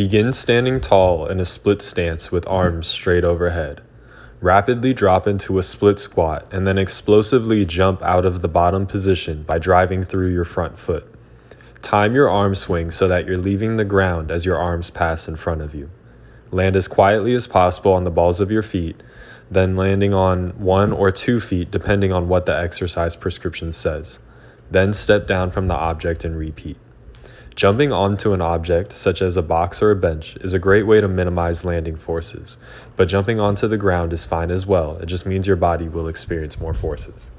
Begin standing tall in a split stance with arms straight overhead. Rapidly drop into a split squat and then explosively jump out of the bottom position by driving through your front foot. Time your arm swing so that you're leaving the ground as your arms pass in front of you. Land as quietly as possible on the balls of your feet, then landing on one or two feet depending on what the exercise prescription says. Then step down from the object and repeat. Jumping onto an object, such as a box or a bench, is a great way to minimize landing forces, but jumping onto the ground is fine as well. It just means your body will experience more forces.